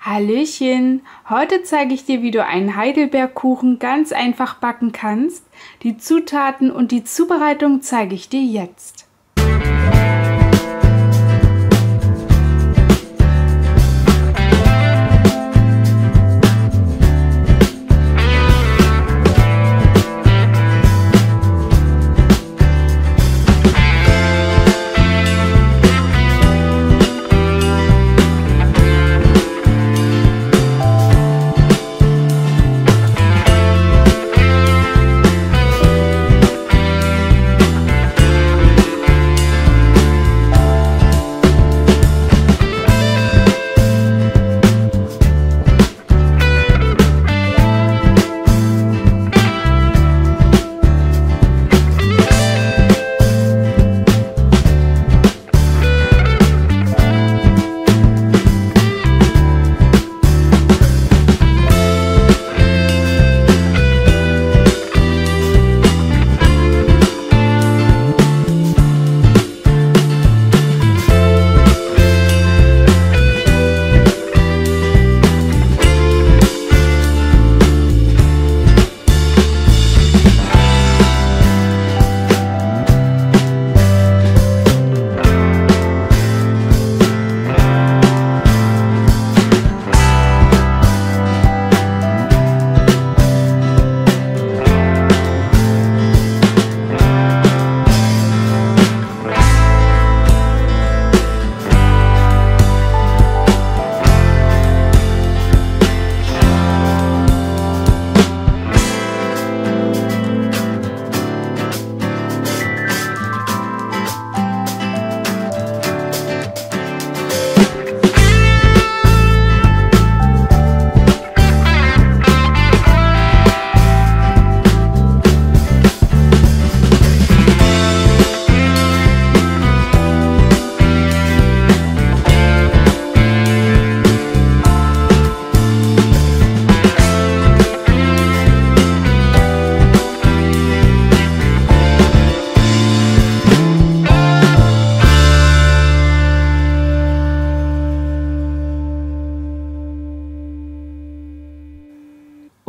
Hallöchen! Heute zeige ich dir, wie du einen Heidelbeerkuchen ganz einfach backen kannst. Die Zutaten und die Zubereitung zeige ich dir jetzt.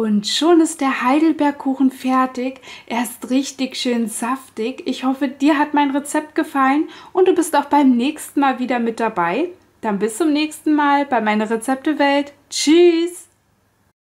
Und schon ist der Heidelbeerkuchen fertig. Er ist richtig schön saftig. Ich hoffe, dir hat mein Rezept gefallen und du bist auch beim nächsten Mal wieder mit dabei. Dann bis zum nächsten Mal bei meiner Rezeptewelt. Tschüss!